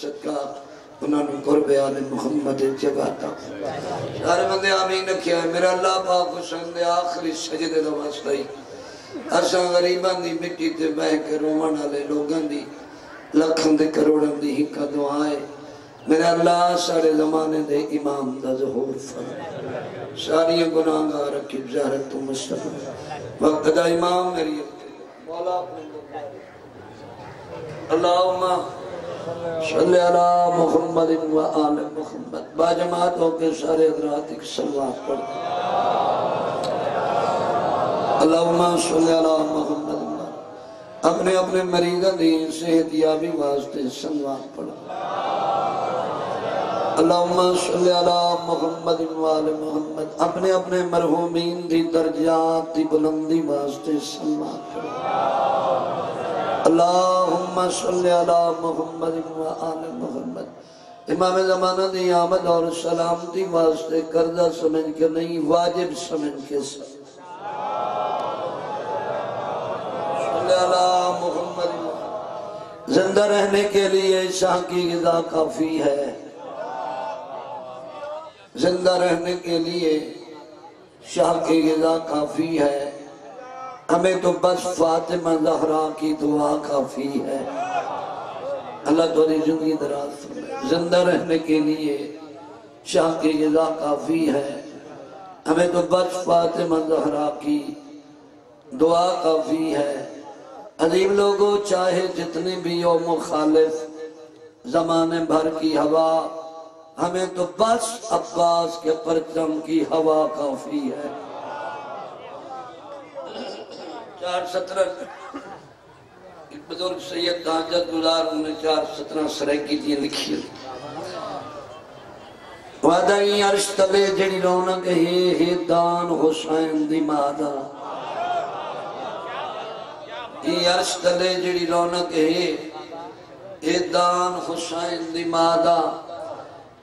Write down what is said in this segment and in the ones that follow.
صدقہ انہوں نے قرب آل محمد سارے بندے آمین ہے، میرا اللہ پاک حسین دے، آخری سجدے دا واسطہ ہی۔ اساں دی مٹی تے بہ کے رومن والے لوگاں دی دے دی ہکا میرا اللہ سارے زمانے دے امام دا ظہور فرما۔ ساری گناہ گار کی زہرت تو مصطفی وقت دا امام میری مولا اپنے صلی علی محمد و آل محمد. با جماعت ہو کے سارے حضرات ایک سلوات پڑھ اللہم صلی علی محمد. اپنے اپنے مریضہ دی صحت یابی واسطے سلوات پڑھ اللہم صلی علی محمد و آل محمد. اپنے اپنے مرحومین دی درجات دی بلندی واسطے سلوات پڑھ اللہم صلی علی محمد و آل محمد۔ امام زمانہ دی آمد اور سلامتی واسطے کردہ سمجھ کے نہیں، واجب سمجھ کے۔ سمجھ صلی علی محمد۔ زندہ رہنے کے لیے شاہ کی غذا کافی ہے۔ زندہ رہنے کے لیے شاہ کی غذا کافی ہے۔ ہمیں تو بس فاطمہ زہرا کی دعا کافی ہے۔ اللہ تو زندگی دراز زندہ رہنے کے لیے شاہ کی غذا کافی ہے۔ ہمیں تو بس فاطمہ زہرا کی دعا کافی ہے۔ عظیم لوگوں چاہے جتنی بھی ہو، مخالف زمانے بھر کی ہوا، ہمیں تو بس عباس کے پرچم کی ہوا کافی ہے۔ چار سترہ۔ ایک بزرگ سید حاجت گزار، انہوں نے چار سترہ سرائکی دی لکھی وعدائی عرش تلے جڑی رونق ہے ہے دان حسین دی مادہ۔ یہ عرش تلے جڑی رونق ہے اے دان حسین دی مادہ۔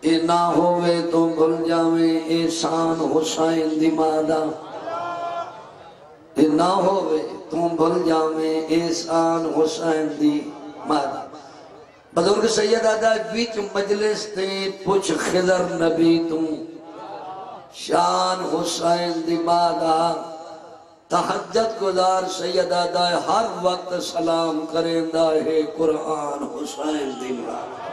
اے نہ ہوئے تو بھل جاویں احسان حسین دی مادہ۔ اے نہ ہوئے تو بھل جاویں احسان حسین دی مادہ بزرگ سید آدھا بیچ مجلس تے پوچھ خضر نبی تم شان حسین دی مادہ تحجد گزار سید آدھا ہر وقت سلام کریں دا ہے قرآن حسین دی مادہ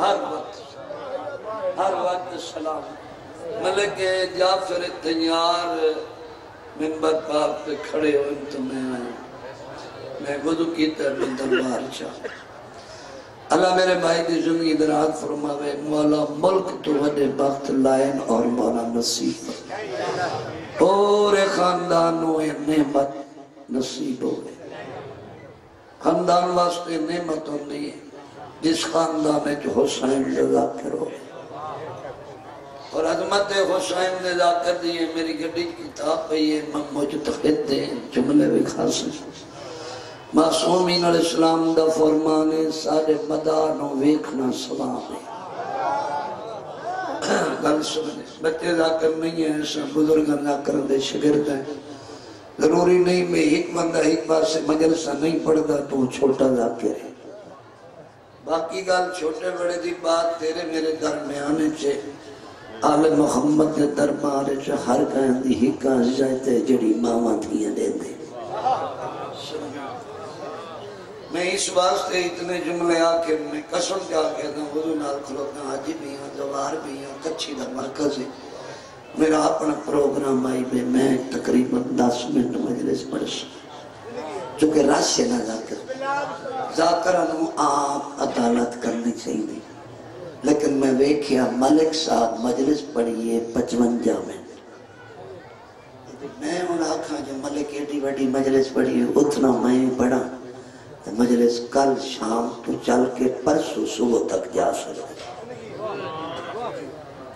ہر وقت ہر وقت سلام ملک جعفر تیار منبر پاک پہ کھڑے ہوئے تو میں آئے میں وضو کی طرح دربار چاہ اللہ میرے بھائی دی زندگی دراز فرماوے، مولا ملک تو وڈے بخت لائن اور مولا نصیب۔ پورے خاندانوں نعمت نصیب ہوئے۔ خاندان واسطے نعمت ہوندی ہے جس خاندان میں جو حسین نے ذاکر ہو اور عظمت حسین نے ذاکر دیئے میری گھڑی کتاب پہ یہ من مجتقد دیں جملے بھی خاص معصومین علیہ السلام دا فرمانے سارے مدانوں ویکھنا سلام ہے۔ گل سمجھے بچے ذاکر نہیں ہیں، ایسا بزرگاں ذاکر دے شگرد ہیں۔ ضروری نہیں میں ایک بندہ ایک بار سے مجلسہ نہیں پڑھتا تو چھوٹا ذاکر ہے باقی گل چھوٹے بڑے دی بات تیرے میرے درمیانے چھے آل محمد کے دربارے چھے ہر کہیں دی ہی کہاں جائتے جڑی ماما تھیاں دے دے۔ میں اس واسطے اتنے جملے آکے میں قسم کیا کہتا ہوں وضو نال کھلوتا حجی بھی ہوں دوار بھی ہوں کچھی دا مرکز ہے۔ میرا اپنا پروگرام آئی بے میں تقریباً دس منٹ مجلس پڑھ چونکہ راس سے نہ ذاکر ذاکر انہوں آپ عدالت کرنی چاہیے۔ لیکن میں ویکھیا، ملک صاحب مجلس پڑھئیے پچونجا منٹ۔ میں انہوں آکھا جو جی ملک ایڈی وڈی مجلس پڑھئیے اتنا میں پڑھا مجلس کل شام تو چل کے پرسو صبح تک جا سکتے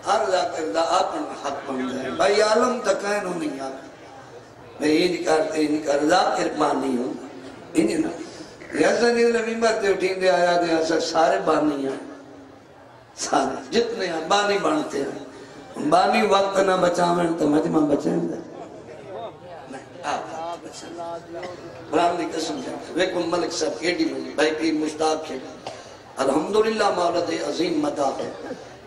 ہر ذاکر دا اپنا حق بن جائے بھائی عالم تک ہے نہیں آکھا۔ میں یہ نہیں کرتے یہ نہیں کر ذاکر بانی ہوں انہیں نا۔ ایسا نہیں لبی مرتے اٹھیں دے آیا دے ایسا سارے بانی ہیں سارے، جتنے ہیں، بانی بانتے ہیں۔ بانی وقت نہ بچاویں تو مجمع بچائیں دے بچا دی قسم جاتا ویکو ملک صاحب کیڈی ملی جی، بھائی پیر مشتاق کھیڑا الحمدللہ مولد عظیم مدہ ہے۔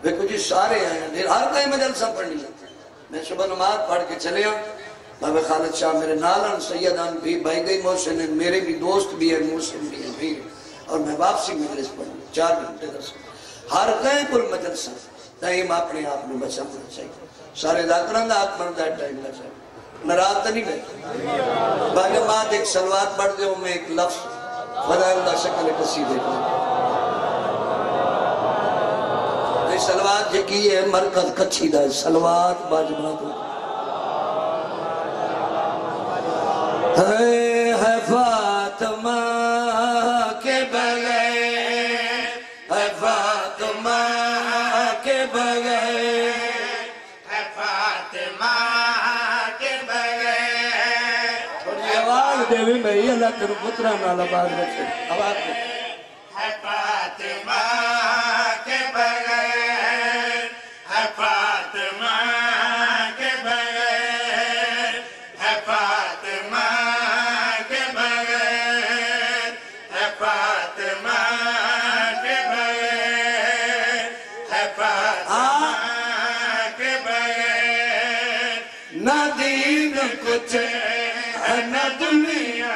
ویکو جی سارے آئے ہیں۔ دیر ہر کئی مجلسہ پڑھنی لگتا میں صبح نماز پڑھ کے چلے ہوں بابا خالد شاہ میرے نالن سیدان بھی، بھائی گئی محسن ہیں۔ میرے بھی دوست بھی ہیں، محسن بھی ہیں۔ اور میں واپسی مجلس پڑھوں۔ چار گھنٹے درس۔ ہر کہیں پر مجلسہ تاہیم اپنے آپ میں بچانا چاہیے۔ سارے داکران دا آپ مرد ہے ٹائم بچا نرات نہیں بیٹھا باقی مات ایک سلوات پڑھ دے ہوں میں ایک لفظ خدا اللہ شکل کسی دے۔ سلوات یہ کی ہے، مرکز کچھی دا ہے۔ سلوات باجمہ دو ہے فاطمہ کے بغیر بھی میں اللہ تیرے پترا نالا باز رکھے۔ آواز نہ دنیا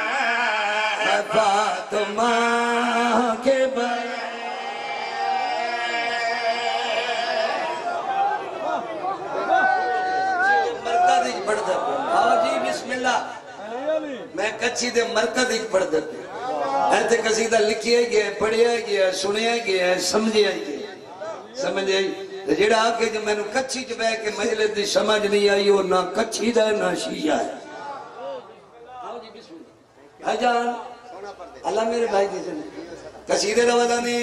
ہے، فاطمہ کے بغیر۔ مرکز ایک پڑھ دیتے آو ہاں جی بسم اللہ۔ میں کچھی دے مرکز ایک پڑھ دیتے ایتے ہاں جی، قصیدہ لکھیا گیا پڑھیا گیا سنیا گیا سمجھیا گیا سمجھ آئی تو جڑا آکے جو میں نے کچھی جو بے کے مجلس دی سمجھ نہیں آئی، وہ نہ کچھی دا نہ شیعہ ہے آو جی بسم اللہ بھائی جان، اللہ میرے بھائی کی سنے قصیدے روادہ نے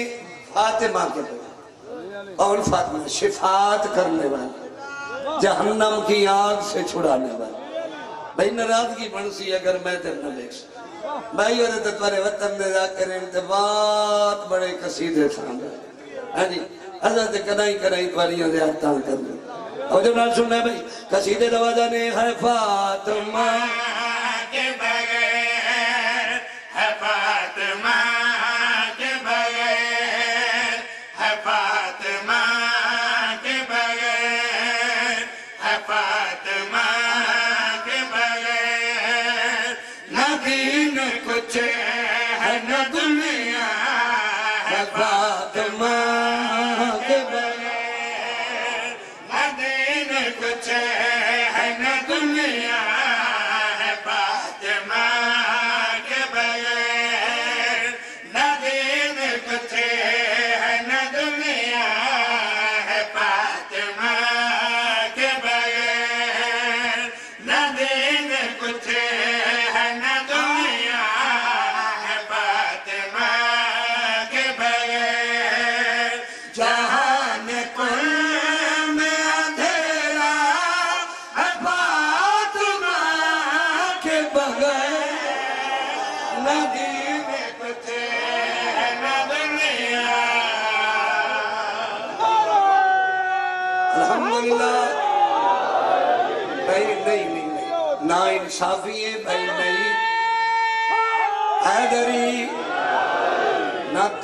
فاطمہ کے بھائی کون فاطمہ؟ شفاعت کرنے والا۔ جہنم کی آگ سے چھڑانے والا۔ بھائی نرادگی بنسی اگر میں تیر نہ دیکھ سکتا بھائی، اور تتوارے وطن دے ذاکر انتبات بڑے قصیدے سامنے ہاں جی حضرت کنائی کنائی پاریاں دے آتان کر دے اور جو نال سننا ہے بھائی قصیدے روادہ نے ہے فاطمہ۔ فاطمہ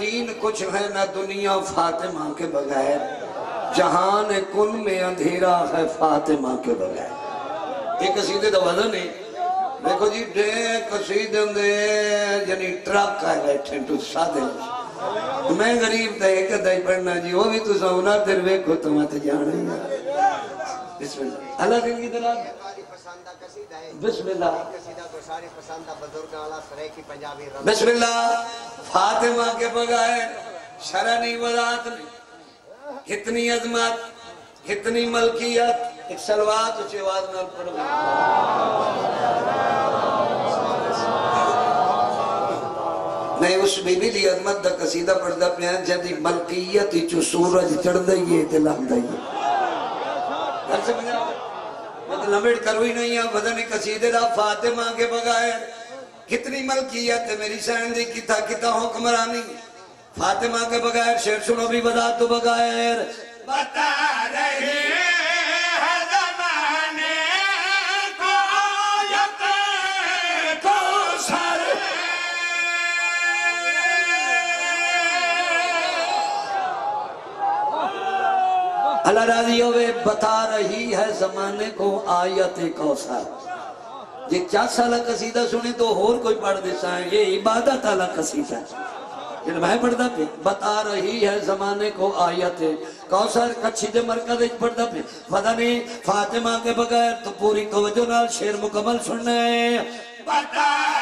دین کچھ ہے نہ دنیا فاطمہ کے بغیر۔ جہان کن میں اندھیرا ہے فاطمہ کے بغیر۔ یہ قصیدے دا وزن ہے دیکھو جی ڈے قصیدے دے یعنی ٹرک ہے بیٹھے تو سادے۔ میں غریب تے ایک دائی پڑھنا جی وہ بھی تو سونا تیر ویکھو تو مت جانا۔ ہی بسم اللہ۔ اللہ دن کی دلال ہے؟ بسم اللہ۔ بسم اللہ۔ فاطمہ کے بغیر شرع نہیں وضاحت نہیں۔ کتنی عظمت کتنی ملکیت۔ ایک سلوات اچھے آواز میں پڑھ گئی میں اس بی بی دی عظمت دا قصیدہ پڑھدا پیا جدی ملکیت چو سورج چڑھ دئیے تے لگ دئیے۔ ہر سمجھا؟ مطلب لمٹ کرو ہی نہیں ہے وزن قصیدے دا فاطمہ کے بغیر۔ کتنی ملکیت ہے میری سین دی کتا کتا حکمرانی۔ فاطمہ کے بغیر، شیر سنو بھی بدا تو بغیر۔ بتا رہے اللہ راضی ہوئے بتا رہی ہے زمانے کو آیت کوثر۔ جی چار سالہ قصیدہ سنے تو اور کوئی پڑھ دیتا ہے یہ عبادت والا قصیدہ۔ ہے جن میں پڑھتا پہ بتا رہی ہے زمانے کو آیت کوثر۔ کچھی دے مرکز اچ پڑھتا پہ پتہ نہیں، فاطمہ کے بغیر تو پوری توجہ نال شیر مکمل سننا ہے۔ بتا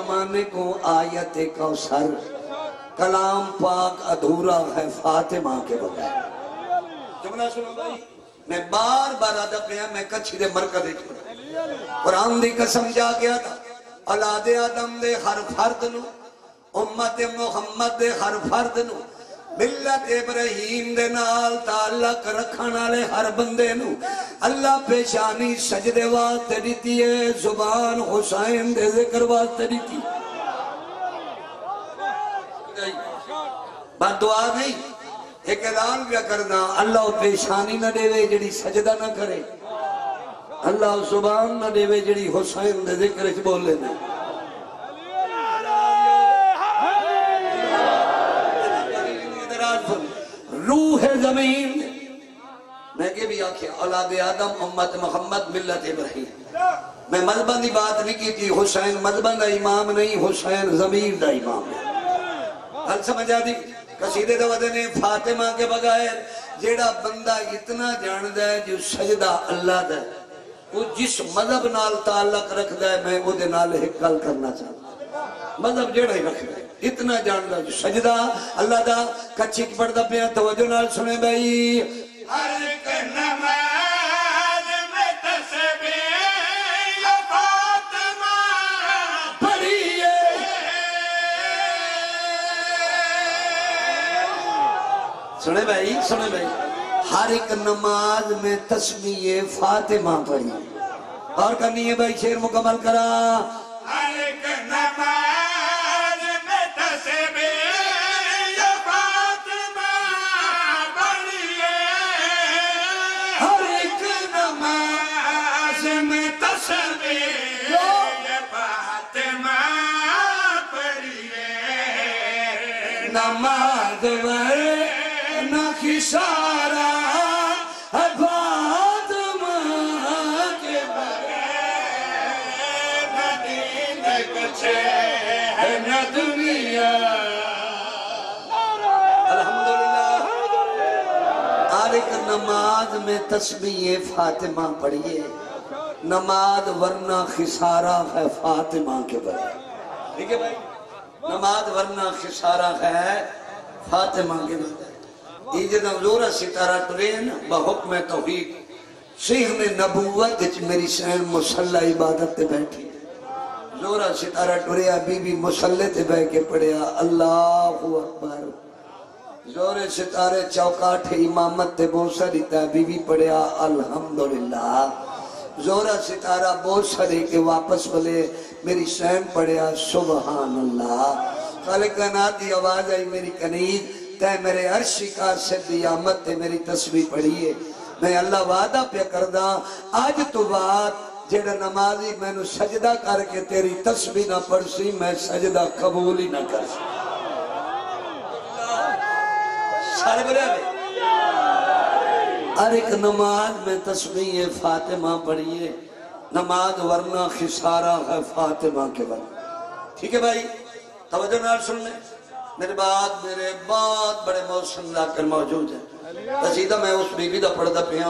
زمانے کو آیت کوثر، کلام پاک ادھورا ہے فاطمہ کے بغیر۔ جملہ سنو بھائی۔ میں بار بار آدھا پیا میں کچھ دے مرکز ایک پڑھا قرآن دی قسم جا گیا تھا۔ اولاد آدم دے ہر فرد نو، امت محمد دے ہر فرد نو۔ ملت ابراہیم دے نال تعلق رکھن والے ہر بندے نو اللہ پیشانی سجدے واسطے دیتی ہے زبان حسین دے ذکر واسطے دیتی بات دعا نہیں ایک اعلان بھی کرنا اللہ پیشانی نہ دے وے جڑی سجدہ نہ کرے اللہ زبان نہ دے وے جڑی حسین دے ذکر وچ بولے نہ روح زمین۔ میں کہ بھی آکھیا اولاد آدم، امت محمد، ملت ابراہیم۔ میں مذہبان دی بات نہیں کی تھی حسین مذہبان دا امام نہیں، حسین ضمیر دا امام ہے۔ حل سمجھا دی؟ قصیدے دا ودنے فاطمہ کے بغیر جیڑا بندہ اتنا جاندہ ہے، جو سجدہ اللہ دا ہے، وہ جس مذہب نال تعلق رکھدا ہے، میں وہ دے نال ایک گل کرنا چاہتا مذہب جیڑا ہی رکھدا ہے۔ اتنا جاندہ جو سجدہ اللہ دا کچھی پڑھدا پیا توجہ نال سنے بھائی۔ ہر ایک نماز میں تسبیح فاطمہ۔ پڑھیے۔ سنے بھائی سنے بھائی۔ ہر ایک نماز میں تسمیہ فاطمہ پڑھی اور کرنی ہے بھائی شیر مکمل کرا۔ ورنہ خسارہ ہے فاطمہ کے الحمدللہ ہر ایک نماز میں تسبیح فاطمہ پڑھیے۔ نماز ورنہ خسارہ ہے فاطمہ کے بغیر۔ ٹھیک ہے بھائی؟ نماز ورنہ خسارہ ہے فاطمہ کے بغیر۔ یہ جدہ زورہ ستارہ ٹرین بحکم توحید شیخ نے نبوت وچ میری سین مسلح عبادت تے بیٹھی۔ زورہ ستارہ ٹریا بی بی مسلح تے بیٹھ کے پڑھیا، اللہ اکبر۔ زور ستارے چوکاٹھ امامت تے بوسا دیتا ہے بی بی پڑھیا، الحمدللہ۔ زورہ ستارہ بوسا دے کے واپس بلے میری سین پڑھیا، سبحان اللہ۔ خالق کائنات دی آواز آئی میری کنید تے میرے عرشی کار سے بیامت تے میری تسبیح پڑھیے۔ میں اللہ وعدہ پہ کردہ آج تو بات جیڑا نمازی میں نو سجدہ کر کے تیری تسبیح نہ پڑھ سی، میں سجدہ قبول ہی نہ کر سی سارے بلے آگے ہر ایک نماز میں تسبیح فاطمہ پڑھیے۔ نماز ورنہ خسارہ ہے فاطمہ کے بعد ٹھیک ہے بھائی، توجہ نال سن لیں میرے بعد میرے بہت بڑے موسم لا کر موجود ہیں۔ قصیدہ میں اس بی بی دا پڑھتا پیا۔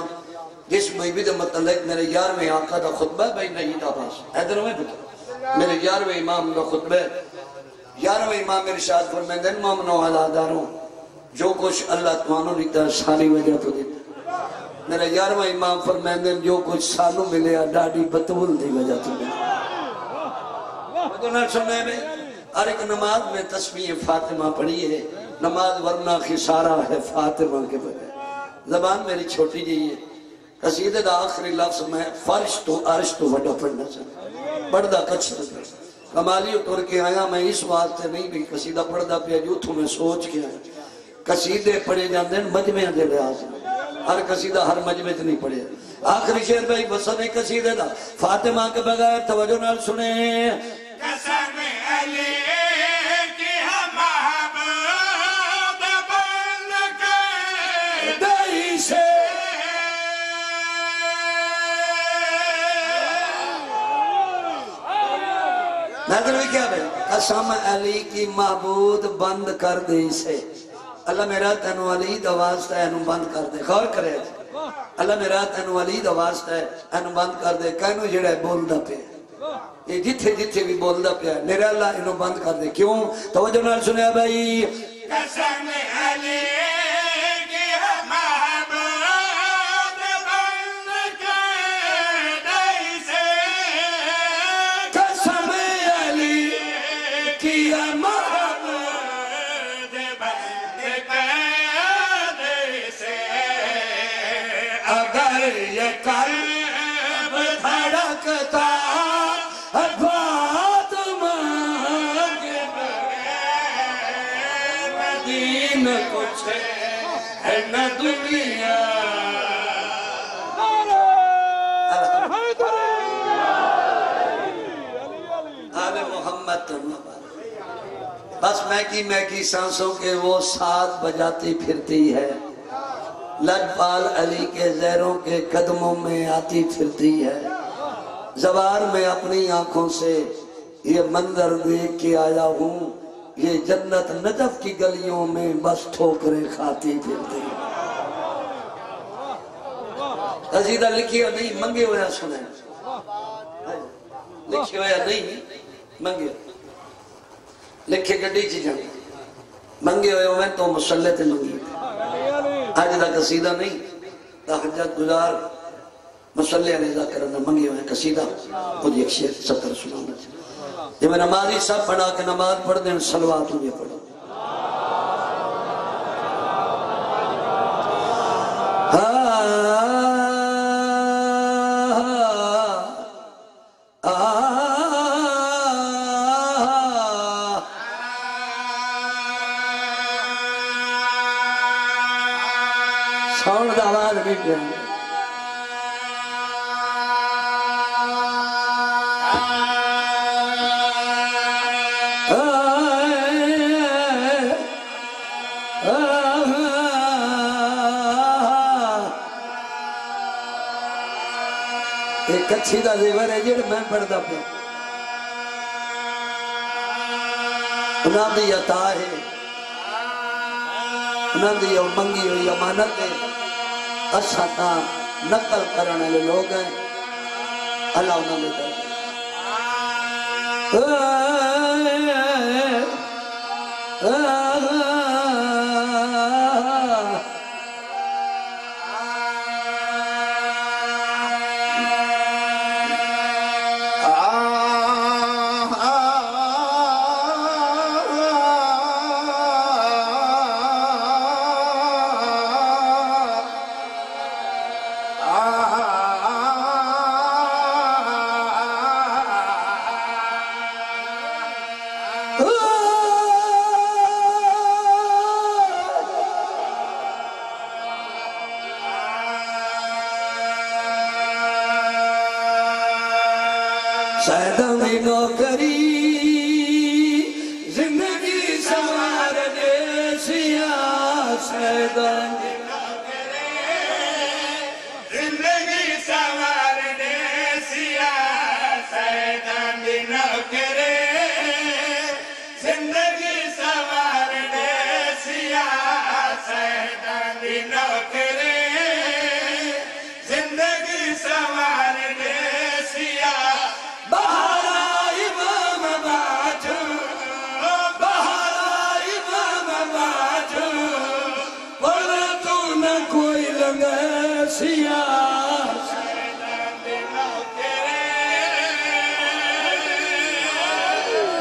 جس بی بی دا متعلق میرے یارویں آقا دا خطبہ ہے، بھائی نہیں دا باس ایدر میں پتا میرے یارویں امام دا خطبہ ہے۔ یارویں امام میرے شاہد فرمائیں دن مومنو علا داروں جو کچھ اللہ تمہانوں دیتا ہے ساری وجہ تو دیتا۔ میرا یارواں امام فرمیندے جو کچھ سانو ملے ڈاڈی بطول دی وجہ تو ملے مجھے نہ سننے میں ہر ایک نماز میں تسبیح فاطمہ پڑھی ہے نماز ورنہ خسارہ ہے فاطمہ کے بغیر۔ زبان میری چھوٹی جی ہے۔ قصیدے دا آخری لفظ میں فرش تو عرش تو وڈا پڑھنا چاہتا پڑھدا کچھ نہ کمالی اتر کے آیا میں اس واسطے نہیں بھی قصیدہ پڑھدا پیا جو تھو میں سوچ کے آیا۔ قصیدے پڑھے جاندے ہیں مجمع دے لحاظ ہر قصیدہ ہر مجمع تے نہیں پڑھے۔ آخری شعر بھائی بسن ایک قصیدے دا۔ فاطمہ کے بغیر توجہ نال سنے قسم کیا بھائی؟ قسم علی کی معبود بند کر دے اسے۔ اللہ میرا تینو علی دا واسطہ ہے انو بند کر دے۔ غور کرے۔ اللہ میرا تینو علی دا واسطہ ہے انو بند کر دے۔ کہنو جڑا ہے بول دا پہ یہ جتھے جتھے بھی بول دا پہ میرا اللہ انو بند کر دے کیوں توجہ نال سنیا بھائی قسم بس میں کی میں کی سانسوں کے وہ ساتھ بجاتی پھرتی ہے لجپال علی کے زیروں کے قدموں میں آتی پھرتی ہے. زوار میں اپنی آنکھوں سے یہ منظر دیکھ کے آیا ہوں. یہ جنت نجف کی گلیوں میں بس ٹھوکریں کھاتی پھرتی ہے قصیدہ لکھی ہو نہیں، منگے ہویا سنیں لکھی ہویا نہیں، منگے لکھے گڈی چی جانے منگے ہوئے ہوئے تو مسلح تے منگی آج دا قصیدہ نہیں، دا حجت گزار۔ مسلح علیہ دا کرنا منگے ہوئے قصیدہ۔ خود ایک شیر ستر سنانا چاہتا جب جی میں نمازی سب پڑھا کے نماز پڑھ دیں سلوات مجھے پڑھو کچھی دا زیور ہے جڑ میں پڑھدا پہ انہاں دی عطا ہے۔ انہاں دی او منگی ہوئی امانت ہے۔ اساں تا نقل کرنے والے لوگ ہیں۔ اللہ انہاں دے کر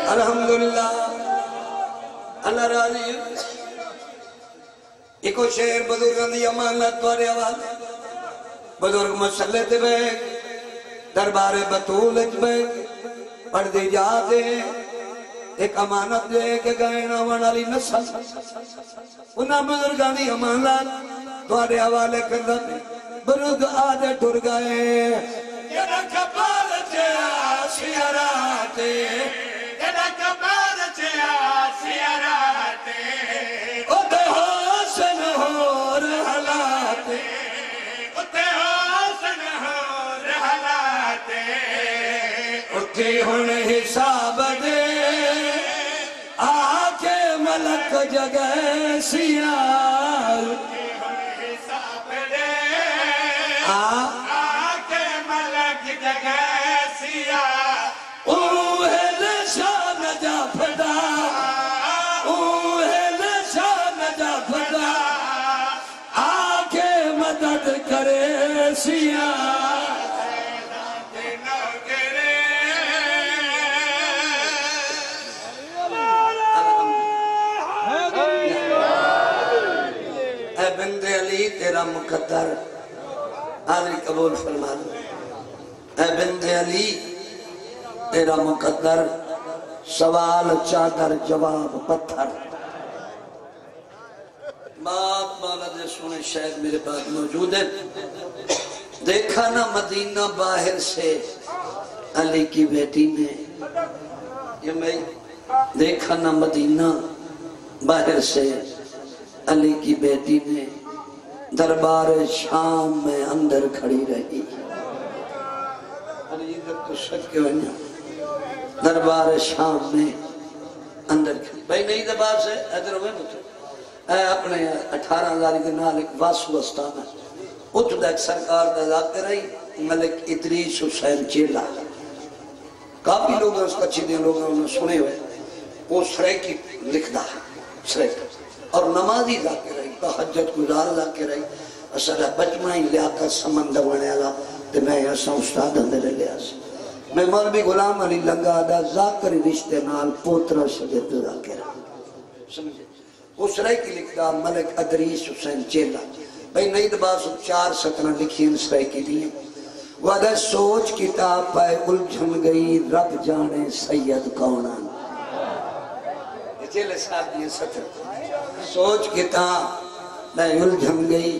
الحمدللہ، اللہ راضی۔ ایکو شہر بزرگان دی امانت توارے آواز۔ بزرگ مسلح تے بیگ دربار بطول اچ بیگ پڑھ دی جا دے ایک امانت لے کے گئے نا ونالی نسل انہاں بزرگان دی امانت۔ توارے حوالے کردہ بزرگ آدھے ٹر گئے جڑا کبال چیا سیاراتے جڑا کبال چیا سیاراتے اتے حسن ہور حالات اتے حسن ہو رہلاتے اتے ہن حساب دے آکے ملک جگہ سیال کرے سیال نوکرے علی تیرا مقدر حاضری قبول فرما دو اے بند علی تیرا مقدر سوال چادر جواب پتھر باپ مولا دے سونے شاید میرے پاس موجود ہے دیکھا نا مدینہ باہر سے علی کی بیٹی نے۔ یہ میں دیکھا نا مدینہ باہر سے علی کی بیٹی نے۔ دربار شام میں اندر کھڑی رہی۔ علی تو شک کے وجہ دربار شام میں اندر کھڑی۔ بھائی نہیں دربار سے ادھر ہوئے پتر اے اپنے اٹھارہ ہزاری کے نال ایک واسو استان ہے اتھ دا ایک سرکار دا ذاکر رہی، ملک ادریس حسین چیلا۔ کافی لوگ ہیں اس کا چیدیں لوگ ہیں انہوں نے سنے ہوئے۔ وہ سریکی لکھدا ہے سریکی اور نمازی ذاکر رہی تحجت گزار ذاکر رہی۔ اصلا بچمائی لیاقت سمند بنے والا۔ تے میں ایسا استاد اندر لیا سی میں مولوی غلام علی لنگا دا ذاکر رشتے نال پوترا شدت ذاکر سمجھے؟ اس رہے کی لکھدا ملک ادریس حسین چیلا۔ بھئی نئی دباس چار سترہ لکھی اس رہے کی دیئے وعدہ سوچ کتاب پائے الجھن گئی، رب جانے سید کونان یہ چیلے صاحب دیئے ستر سوچ کتاب میں الجھن گئی،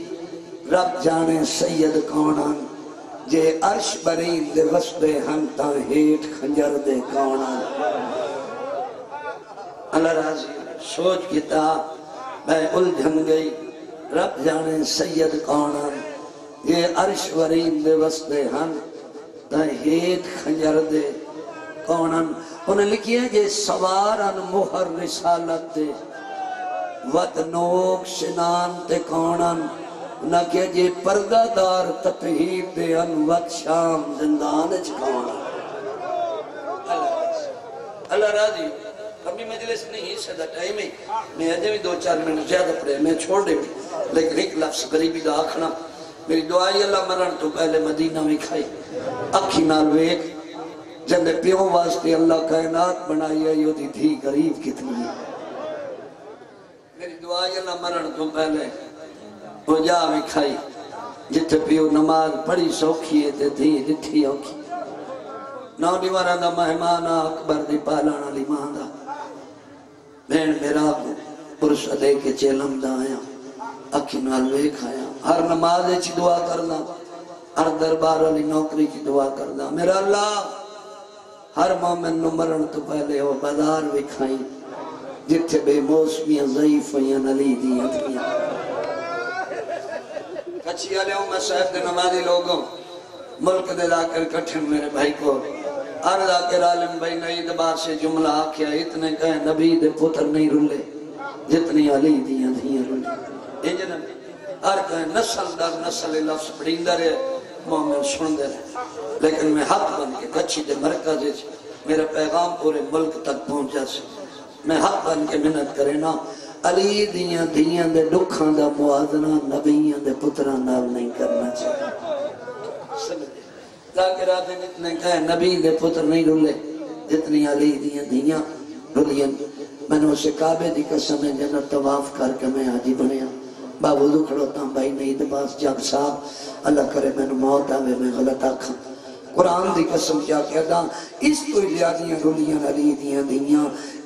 رب جانے سید کونان جے عرش برین دے وسبے ہنتا ہیٹ خنجر دے کونان اللہ راضی سوچ کتاب میں الجھن گئی۔ رب جانے سید کون کونان یہ عرش ورین دے وسبے ہن تا ہیٹ خنجر دے کونن انہیں لکھی ہے جے سوارن مہر رسالت دے۔ ودنوک شنان تے کونن نہ کہ جے پردہ دار تطہیر دے ان وقت شام زندان اچ کونن اللہ راضی اللہ راضی۔ کبھی مجلس نہیں سے دا ٹائم ہے۔ میں اجے بھی دو چار منٹ زیادہ پڑے میں چھوڑ دے۔ لیکن ایک لفظ غریبی دا آکھنا۔ میری دعائی اللہ مرن تو پہلے مدینہ میں کھائی اکھی نال ویک جندے پیوں واسطے اللہ کائنات بنائی ہے یہ تھی غریب کتنی ہے۔ میری دعائی اللہ مرن تو پہلے وہ جا میں کھائی۔ جتے پیو نماز پڑھی سوکھی ہے، تے دھی جتھی اوکھی۔ نو دیوارا دا مہمانا اکبر دی پالانا لی مانگا بین میرا پرس دے کے چیلم دا آیا اکھی نال ویک آیا۔ ہر نماز چی دعا کرنا، ہر دربار علی نوکری کی دعا کرنا۔ میرا اللہ، ہر مومن نو مرن تو پہلے وہ بازار وکھائی، جتھے بے موسمیاں ضعیف ہیں علی دیاں دیاں کچھی آلے میں صاحب دے نمازی لوگوں، ملک دے لا کر کٹھن میرے بھائی کو عرض آکر عالم بھائی نئی دبار سے جملہ آکھیا، اتنے کہیں نبی دے پتر نہیں رلے، جتنی علی دیاں دیاں رلے۔ انجھ ہر کہیں نسل در نسل لفظ پڑھیندہ رہے، مومن سن دے رہے۔ لیکن میں حق بن کے کچھی دے مرکز ہے میرا پیغام پورے ملک تک پہنچا سے میں حق بن کے منت کرے نا، علی دیاں دیاں دے دکھاں دا موازنہ نبیاں دے پتران نال نہیں کرنا چاہیے۔ ذاکر آدم اتنے کہے نبی دے پتر نہیں رولے جتنی علی دیاں دیاں رولین میں نے اسے کعبے دی قسم ہے، جنت تواف کر کے میں آجی بنیا۔ باوضو کھڑوتا ہوں بھائی نہیں دباس جگ صاحب، اللہ کرے میں نے موت آوے، میں غلط آکھاں۔ قرآن دی قسم کیا کہتا اس تو لیادیاں رولیاں علی دیاں دیاں،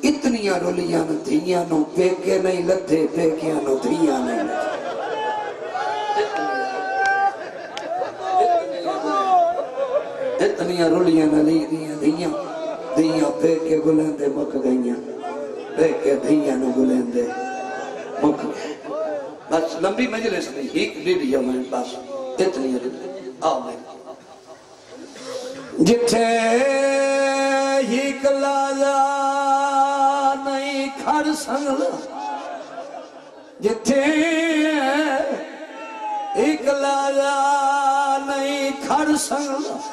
اتنیاں رولیاں دیاں نو پیکے نہیں لدھے پیکیاں نو دیاں نہیں لدھے۔ اتنیاں رولیاں علی دیاں دیاں دیاں پہ پیکے گلندے مک گئیاں پیکے دیاں نو گلندے مک گئے بس لمبی مجلس نہیں ایک ویڈیو میں بس اتنی آؤ میں جتھے ہی کلالا نہیں کھڑ سنگلا جتھے ہی کلالا نہیں کھڑ سنگلا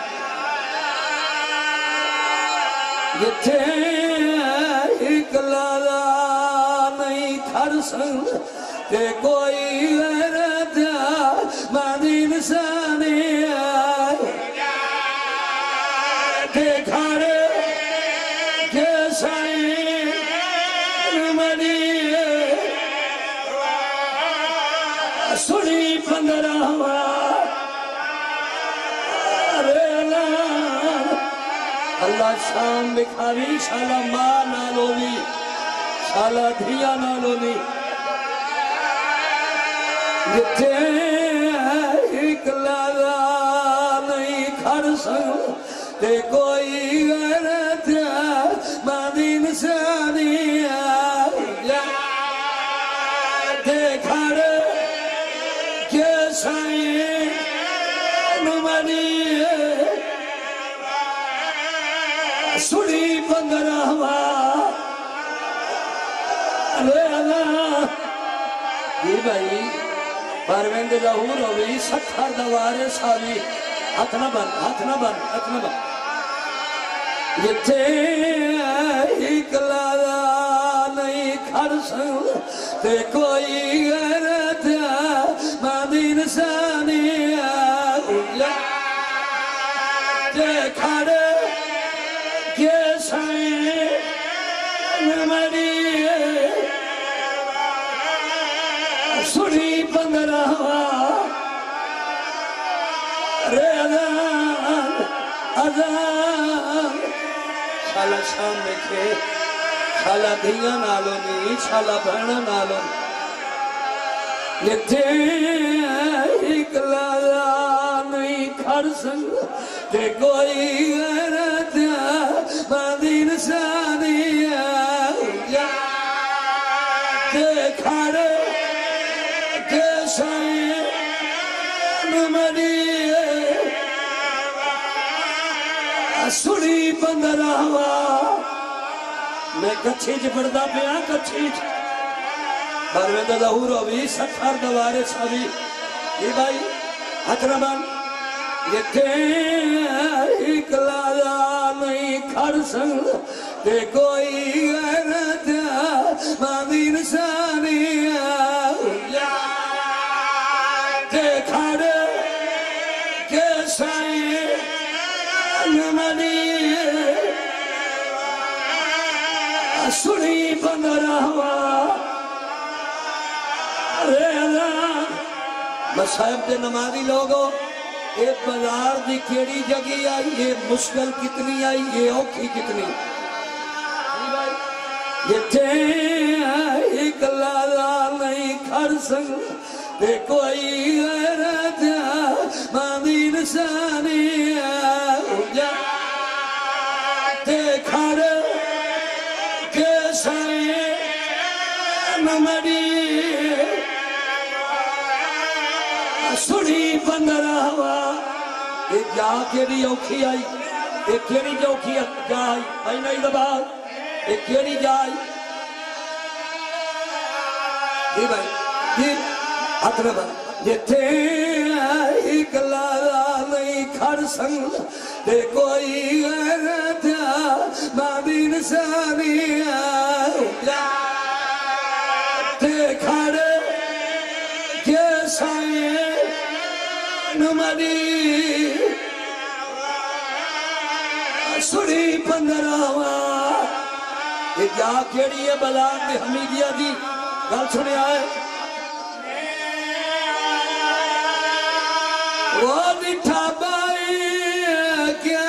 دھیاں نالو نہیں جتھے ایک لالا نہیں کھڑ سنگ تے کوئی غیرت اللہ شام بکھاری شالا ماں نالو بھی شالا دھیا نالو بھی جتھے ایک لالا نہیں کھڑ جی بھائی پرویند ظہور ہوئی ستھر دوارے سالی ہاتھ نہ بن ہاتھ نہ بن ہاتھ نہ بن جتھے ایک لالا نہیں کھڑ سنگ تے کوئی غیرت مند انسانی اذان شالا شام دیکھے شالا دھیاں نالو نہیں شالا بہنا نالو جتھے ایک لالا نہیں کھڑ سنگ تے کوئی غیرت سنی بندر ہوا میں کچھی چ پڑھدا پیا کچھی چ۔ پرویند ظہور ہوئی ستھر دوارے سبھی یہ بھائی ہاتھ نہ بن لالا نہیں کھڑ سنگ تے کوئی غیرت مند انسانی ہے۔ سنی بندر ہوا رے اللہ مصاحب دے نمازی لوگو یہ بازار دی کیڑی جگہ آئی، یہ مشکل کتنی آئی، یہ اوکھی کتنی۔ جتھے ایک لالا نہیں کھڑ سنگ تے کوئی غیرت مند انسانی نمڑی سنی بندر ہوا۔ یہ جا کیڑی اوکھی آئی یہ کیڑی جو اوکھی جائی۔ بھائی نہیں دبار یہ کیڑی جائی۔ جی بھائی جی حضرت جتھے ایک لالا نہیں کھڑ سنگ تے کوئی غیرت بابی نسانی تے کے سائے سڑی پندراوا یہ جا کیڑی ہے بلان دے حمیدیہ دی، گل سنے آئے وہ ڈٹھا بائی کیا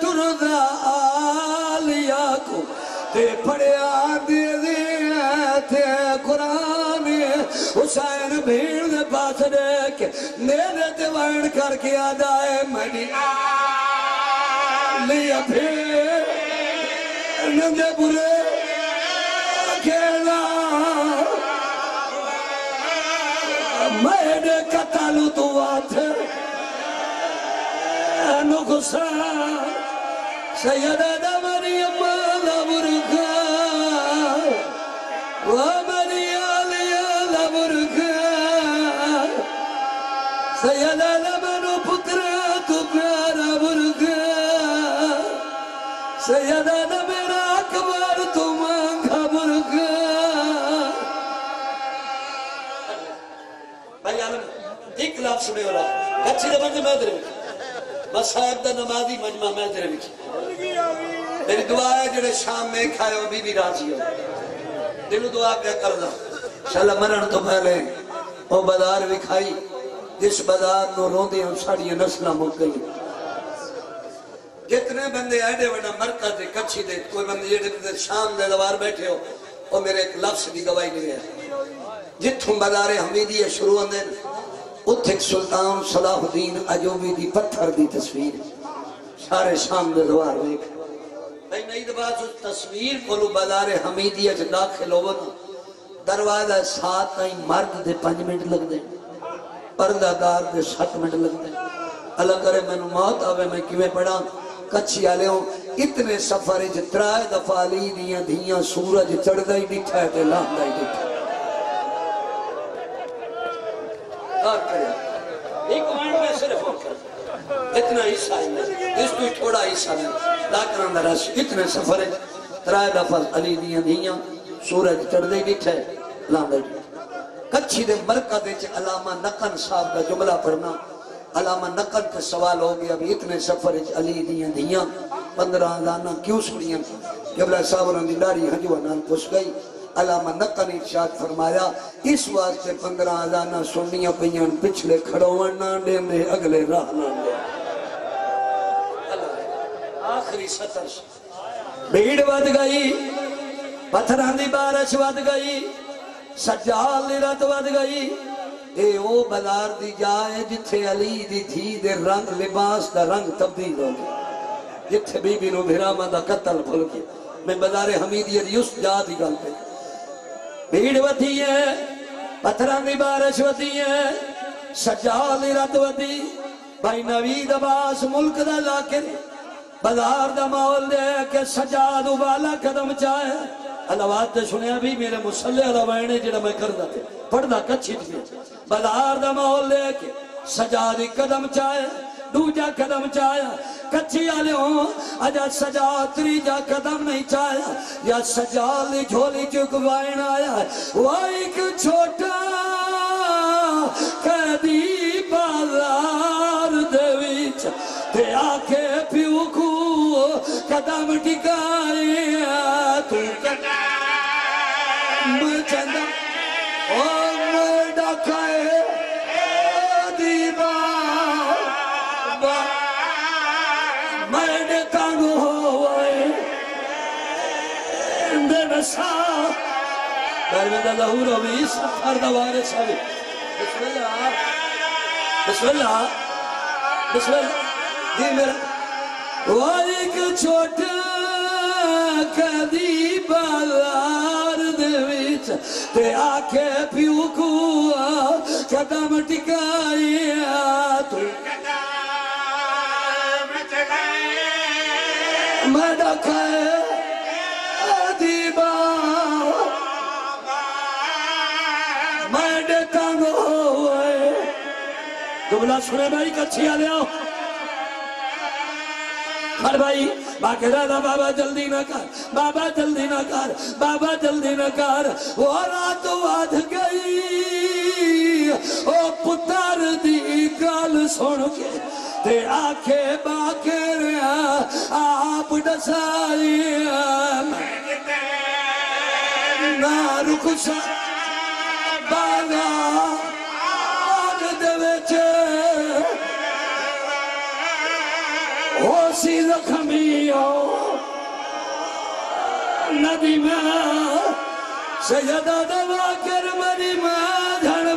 ٹردا آلیا کو تے پڑیا دے تے قرآن حسین بھیڑ دے میرے تے کر کے آ جائے منی لیا پھر نندے برے کھیلا۔ میرے قتل تو آتھ نقصا سیدہ مریم لبرکا ومریم ایک لاکھ سنے ہو دے میں بس صاحب دا نمازی مجمع میں میری دعا ہے جڑے شام میں کھائے بی بی راضی ہو۔ دل دعا کیا کرنا شاءاللہ مرن تو پہلے وہ بازار بھی کھائی جس بازار نو رو ہم ساڑی نسلہ مک گئی جتنے بندے ایڈے وڈا مرکز دے کچھی دے، کوئی بندے جڑے بندے شام دے دوار بیٹھے ہو، وہ میرے ایک لفظ دی گواہی نہیں ہے۔ جتھوں بازار حمیدی شروع ہوندے اتھے سلطان صلاح الدین عجوبی دی پتھر دی تصویر۔ سارے شام دے دوار دیکھ بھائی نئی دبا جو تصویر کولو بازار حمیدی اچ داخل ہو نا، دروازہ سات آئی مرد دے پنج منٹ لگ دے پردہ دار دے سات منٹ لگ دے اللہ کرے میں نو موت آوے، میں کیویں پڑھا کچھی آلے ہوں اتنے سفر جترائے دفعہ لی دیاں دیاں سورج چڑھ دائی ڈٹھا ہے تے لان دائی ڈٹھا ایک وائن میں صرف اتنا حصہ ہی نہیں۔ اس کو تھوڑا حصہ نہیں۔ لاکران درس اتنے سفر ترائے دفعہ علی دیاں دیاں سورج چڑھ دائی ڈٹھا ہے لان دائی ڈٹھا کچھی دے مرکہ چ علامہ نقن صاحب کا جملہ پڑھنا۔ علامہ نقل کا سوال ہو گیا بھی اتنے سفر علی دیاں دیاں پندرہ لانا کیوں سنیاں؟ جبلہ صاحب رہن دی داری ہنجوہ نال پس گئی۔ علامہ نقل ارشاد فرمایا، اس واسطے پندرہ لانا سنیاں پیاں، پچھلے کھڑوان نہ دے دے اگلے راہ نہ دے آخری سطر۔ بھیڑ ود گئی پتھران دی بارش ود گئی، سجال دی رت ود گئی۔ اے او بلار دی جائے جتھے علی دی تھی دے رنگ، لباس دا رنگ تبدیل ہو گیا۔ جتھے بی بی نو بھراما دا قتل بھول گیا۔ میں بلار حمیدی دی جا دی گل پہ بھیڑ ودی ہے پتھران دی بارش ودی ہے سجال دی رت ودی بھائی نوید عباس ملک دا لاکر بلار دا ماحول دے کہ سجاد والا قدم چاہے۔ علوات تے سنیا بھی میرے مسلح روائنے جڑا میں کر تے پڑھ دا کچھی تھی بلار دا ماحول لے کے سجادی قدم چاہے دوجا قدم چاہیا کچھی آلے ہوں اجا سجا تریجا قدم نہیں چاہیا یا سجالی جھولی چک وائن آیا وہ ایک چھوٹا قیدی بازار دے ویچ تے آکے پیو کو قدم ٹکائی تو قدم چندہ نسا درمدہ ظہور ہوئی سفر دوارے سبی بسم اللہ بسم اللہ بسم اللہ جی میرا وہ ایک چھوٹا کدی بازار دے آکے پیو ڈیکا گو ہوئے دبلا سنے بھائی کچھی آ لیاؤ ہر بھائی باقی رہا بابا جلدی نہ کر بابا جلدی نہ کر بابا جلدی نہ کر وہ رات واد گئی او پتر دی گل سن کے تے آکھے باقی رہا آپ ڈسائی نہ رک سی زخمی ہو ندی میں سیدہ دوا کر منی میں دھڑ